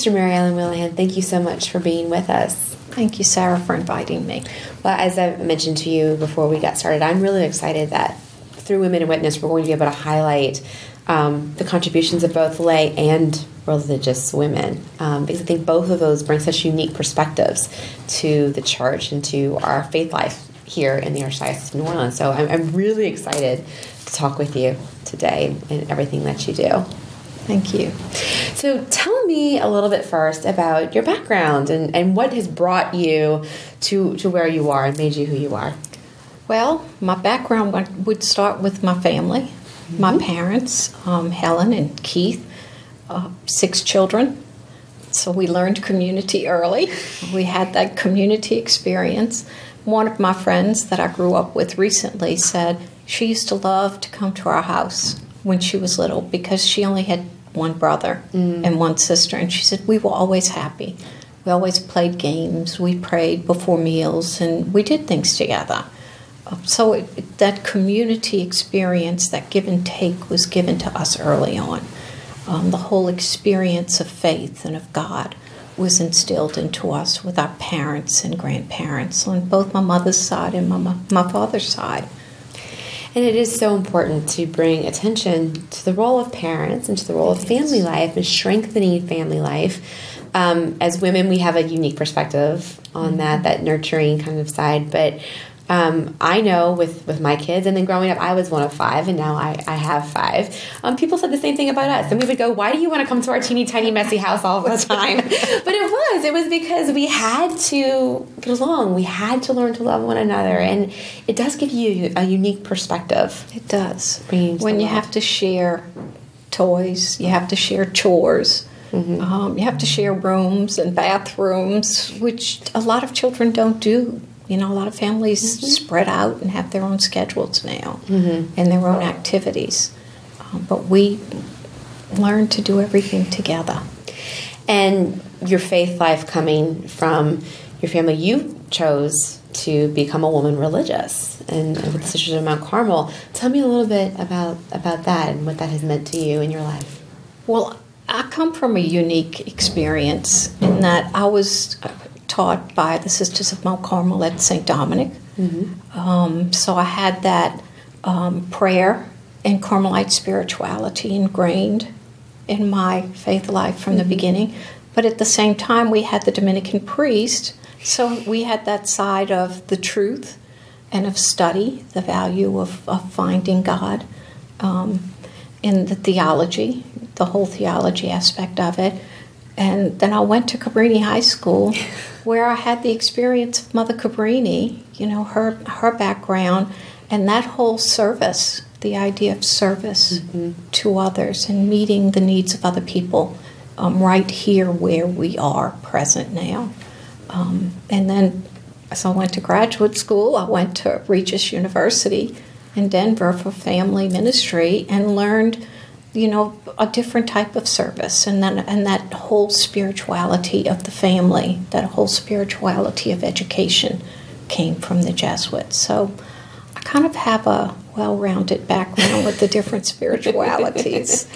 Sister Mary Ellen Wheelahan, thank you so much for being with us. Thank you, Sarah, for inviting me. Well, as I mentioned to you before we got started, I'm really excited that through Women in Witness, we're going to be able to highlight um, the contributions of both lay and religious women um, because I think both of those bring such unique perspectives to the church and to our faith life here in the Archdiocese of New Orleans. So I'm, I'm really excited to talk with you today and everything that you do. Thank you. So tell me a little bit first about your background and, and what has brought you to, to where you are and made you who you are. Well, my background would start with my family. Mm-hmm. My parents, um, Helen and Keith, uh, six children. So we learned community early. We had that community experience. One of my friends that I grew up with recently said she used to love to come to our house when she was little because she only had one brother mm. and one sister. And she said, We were always happy. We always played games, we prayed before meals, and we did things together. Um, so it, that community experience, that give and take, was given to us early on. Um, the whole experience of faith and of God was instilled into us with our parents and grandparents on both my mother's side and my, my father's side. And it is so important to bring attention to the role of parents and to the role of family life and strengthening family life. Um, as women, we have a unique perspective on that, mm-hmm. that nurturing kind of side. But um, I know with, with my kids, and then growing up, I was one of five, and now I, I have five. Um, people said the same thing about us. And we would go, Why do you want to come to our teeny tiny messy house all the time? but it was. It was because we had to get along. We had to learn to love one another. And it does give you a unique perspective. It does. When you have to share toys, you have to share chores. Mm-hmm. Um, you have to share rooms and bathrooms, which a lot of children don't do you know, a lot of families mm-hmm. spread out and have their own schedules now mm-hmm. and their own activities. Um, but we learn to do everything together. And your faith life coming from your family, you chose to become a woman religious and with the Sisters of Mount Carmel. Tell me a little bit about about that and what that has meant to you in your life. Well, I come from a unique experience in that I was taught by the Sisters of Mount Carmel at St. Dominic. Mm-hmm. Um, so I had that um, prayer and Carmelite spirituality ingrained in my faith life from mm-hmm. the beginning. But at the same time, we had the Dominican priest, so we had that side of the truth and of study, the value of, of finding God um, in the theology, the whole theology aspect of it. And then I went to Cabrini High School where I had the experience of Mother Cabrini, you know, her her background and that whole service, the idea of service mm-hmm. to others and meeting the needs of other people um, right here where we are present now. Um, and then as I went to graduate school, I went to Regis University in Denver for family ministry and learned you know a different type of service and then and that whole spirituality of the family that whole spirituality of education came from the jesuits. So i kind of have a well-rounded background with the different spiritualities.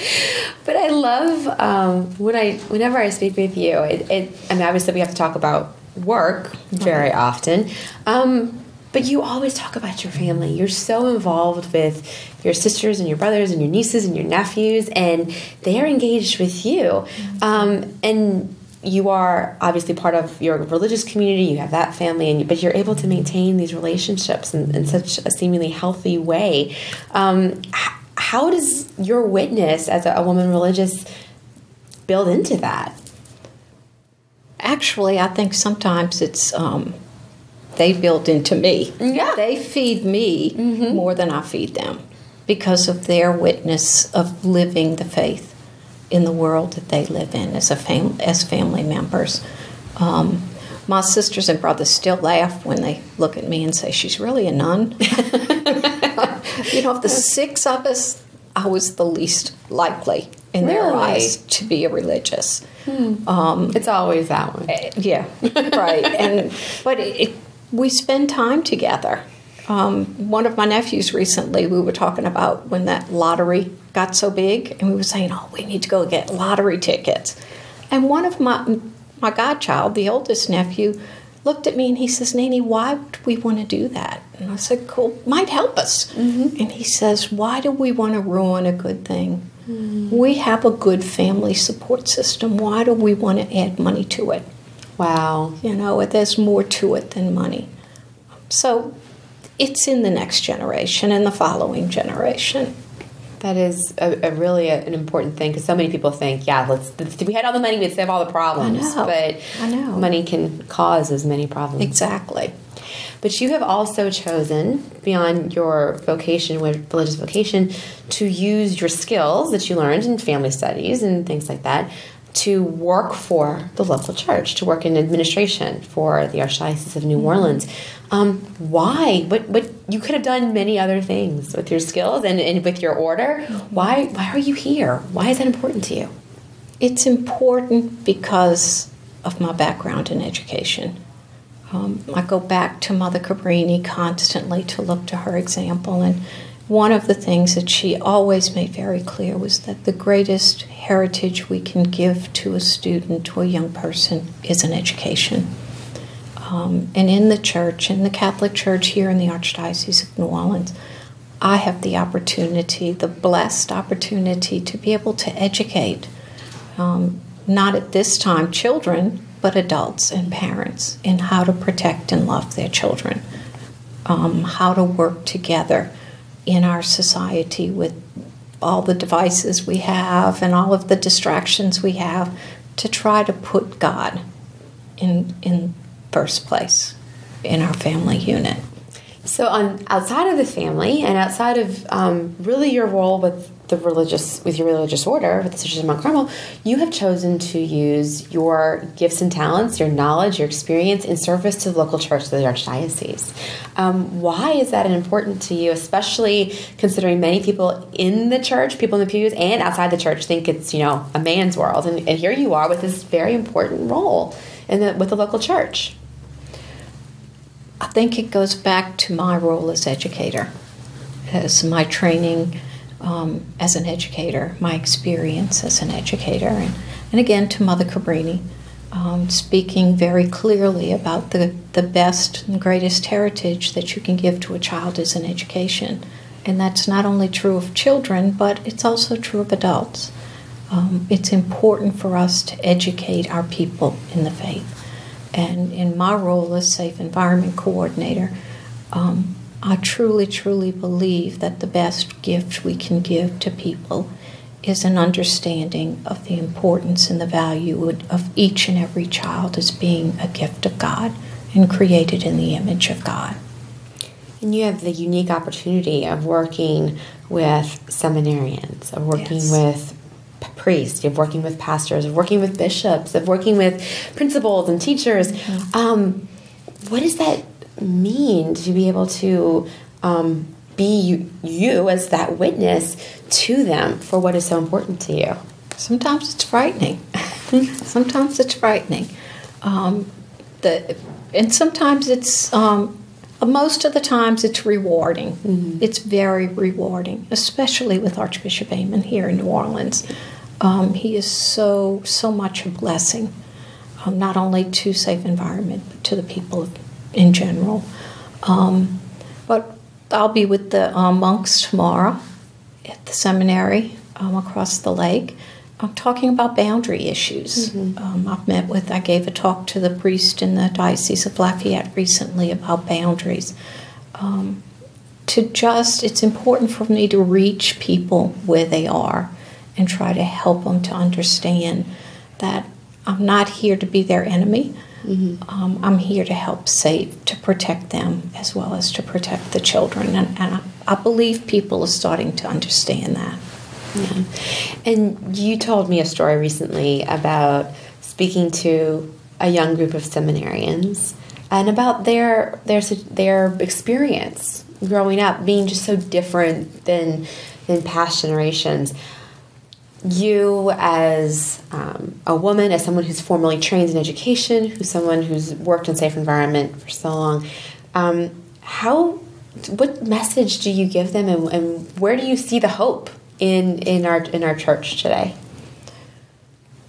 But i love um, when i whenever i speak with you it, it i mean obviously we have to talk about work very often. Um, but you always talk about your family. You're so involved with your sisters and your brothers and your nieces and your nephews, and they are engaged with you. Um, and you are obviously part of your religious community. You have that family, and but you're able to maintain these relationships in, in such a seemingly healthy way. Um, how does your witness as a, a woman religious build into that? Actually, I think sometimes it's um, they build into me. Yeah. They feed me mm-hmm. more than I feed them because of their witness of living the faith in the world that they live in as a fam- as family members. Um, my sisters and brothers still laugh when they look at me and say, "She's really a nun." you know, of the six of us, I was the least likely in really? their eyes to be a religious. Hmm. Um, it's always that one. Eh, yeah, right. and but it, we spend time together. Um, one of my nephews recently, we were talking about when that lottery got so big, and we were saying, "Oh, we need to go get lottery tickets." And one of my my godchild, the oldest nephew, looked at me and he says, Nanny, why would we want to do that? And I said, Cool, might help us. Mm-hmm. And he says, Why do we want to ruin a good thing? Mm-hmm. We have a good family support system. Why do we want to add money to it? Wow. You know, there's more to it than money. So it's in the next generation and the following generation. That is a, a really a, an important thing because so many people think, yeah, let's if we had all the money, we'd save all the problems. I know. But I know. money can cause as many problems. Exactly. But you have also chosen, beyond your vocation, religious vocation, to use your skills that you learned in family studies and things like that to work for the local church, to work in administration for the Archdiocese of New mm-hmm. Orleans. Um, why? But but you could have done many other things with your skills and, and with your order. Mm-hmm. Why why are you here? Why is that important to you? It's important because of my background in education. Um, I go back to Mother Cabrini constantly to look to her example and one of the things that she always made very clear was that the greatest heritage we can give to a student, to a young person, is an education. Um, and in the church, in the Catholic Church here in the Archdiocese of New Orleans, I have the opportunity, the blessed opportunity, to be able to educate, um, not at this time children, but adults and parents, in how to protect and love their children, um, how to work together in our society with all the devices we have and all of the distractions we have to try to put God in in first place in our family unit. So, on outside of the family and outside of um, really your role with the religious with your religious order with the Sisters of Mount Carmel, you have chosen to use your gifts and talents, your knowledge, your experience in service to the local church, the archdiocese. Um, why is that important to you, especially considering many people in the church, people in the pews, and outside the church think it's you know a man's world, and, and here you are with this very important role in the, with the local church. I think it goes back to my role as educator, as my training um, as an educator, my experience as an educator, and, and again to Mother Cabrini, um, speaking very clearly about the, the best and greatest heritage that you can give to a child is an education. And that's not only true of children, but it's also true of adults. Um, it's important for us to educate our people in the faith and in my role as Safe Environment Coordinator, um, I truly, truly believe that the best gift we can give to people is an understanding of the importance and the value of each and every child as being a gift of God and created in the image of God. And you have the unique opportunity of working with seminarians, of working yes. with priests, of working with pastors, of working with bishops, of working with principals and teachers. Mm-hmm. Um, what does that mean to be able to um, be you, you as that witness to them for what is so important to you? Sometimes it's frightening. sometimes it's frightening. Um, the, and sometimes it's um, most of the times it's rewarding. Mm-hmm. It's very rewarding, especially with Archbishop Aymond here in New Orleans. Um, he is so so much a blessing, um, not only to Safe Environment but to the people in general. Um, but I'll be with the uh, monks tomorrow at the seminary um, across the lake. I'm talking about boundary issues. Mm-hmm. Um, I've met with, I gave a talk to the priest in the Diocese of Lafayette recently about boundaries. Um, to just, it's important for me to reach people where they are and try to help them to understand that I'm not here to be their enemy. Mm-hmm. Um, I'm here to help save, to protect them as well as to protect the children. And, and I, I, believe people are starting to understand that. Yeah. And you told me a story recently about speaking to a young group of seminarians and about their their their experience growing up being just so different than than past generations you as um, a woman, as someone who's formally trained in education, who's someone who's worked in safe environment for so long, um, how, what message do you give them, and, and, where do you see the hope in in our in our church today?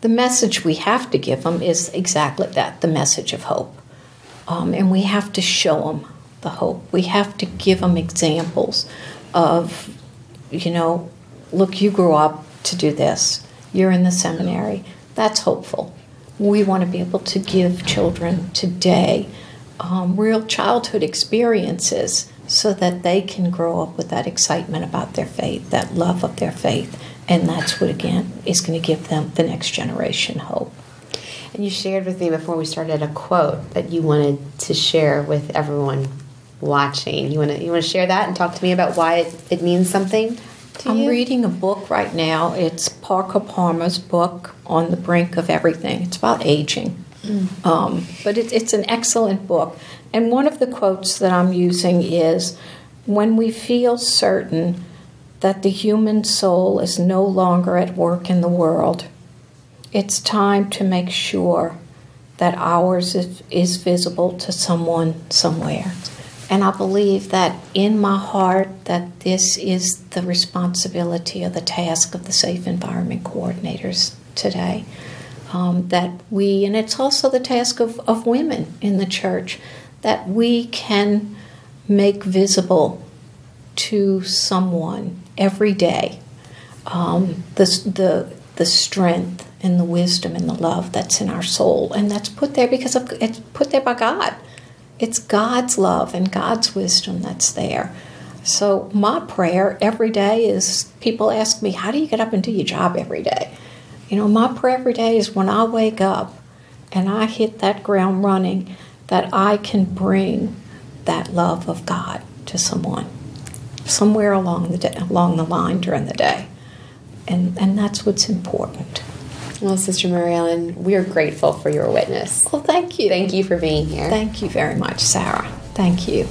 the message we have to give them is exactly that the message of hope. Um, and we have to show them the hope. We have to give them examples of, you know, look, you grew up to do this, you're in the seminary. That's hopeful. We want to be able to give children today um, real childhood experiences so that they can grow up with that excitement about their faith, that love of their faith. And that's what, again, is going to give them the next generation hope. And you shared with me before we started a quote that you wanted to share with everyone watching. You want to you want to share that and talk to me about why it, it means something to I'm you? reading a book right now. It's Parker Palmer's book on the brink of everything. It's about aging. Um, but it, it's an excellent book. And one of the quotes that I'm using is When we feel certain that the human soul is no longer at work in the world, it's time to make sure that ours is, is visible to someone somewhere. And I believe that in my heart that this is the responsibility or the task of the safe environment coordinators today um, that we, and it's also the task of, of women in the church, that we can make visible to someone every day um, the, the, the strength and the wisdom and the love that's in our soul. And that's put there because of, it's put there by God. It's God's love and God's wisdom that's there. So, my prayer every day is people ask me, How do you get up and do your job every day? You know, my prayer every day is when I wake up and I hit that ground running, that I can bring that love of God to someone somewhere along the day, along the line during the day, and and that's what's important. Well, Sister Mary Ellen, we are grateful for your witness. Well, thank you. Thank you for being here. Thank you very much, Sarah. Thank you.